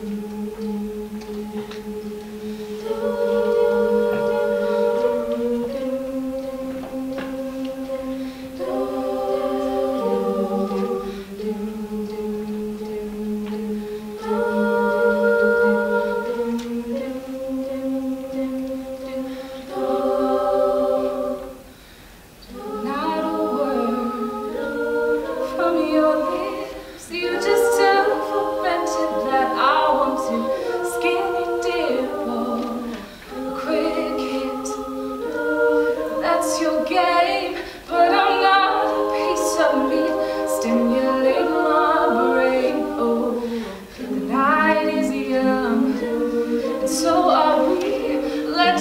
うん。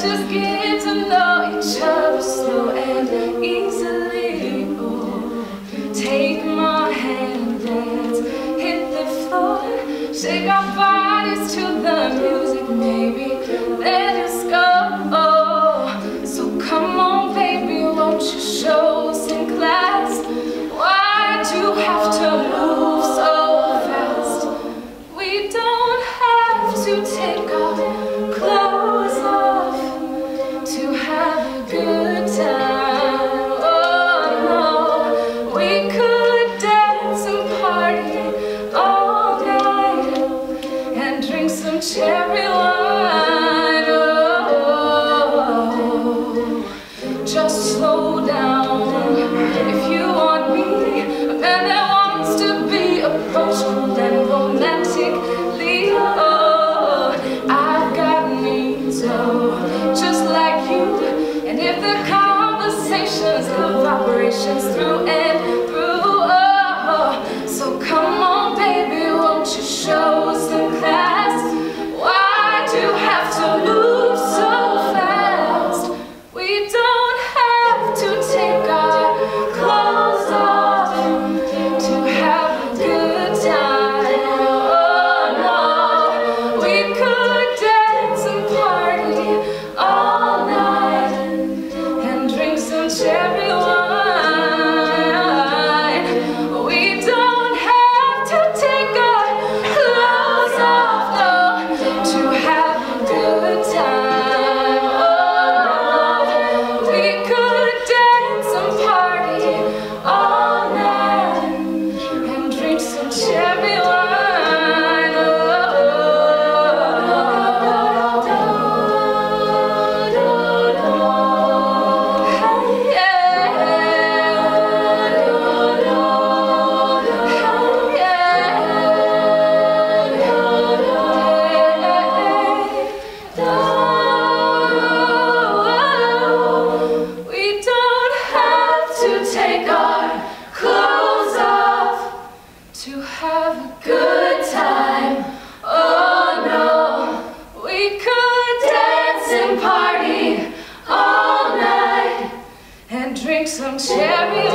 Just get to know each other slow and easily. Oh, take my hand, hit the floor, shake our bodies to the music, maybe. Let us go. In class? Why'd you have to move so fast? We don't have to take our clothes off to have a good time. Oh no, we could dance and party all night and drink some cherry wine. Just slow down if you want me. A man that wants to be approached and romantically. Oh, I've got needs, oh, just like you. And if the conversation's good vibrations through and through, to have a good time. Oh no, we could dance and party all night and drink some cherry.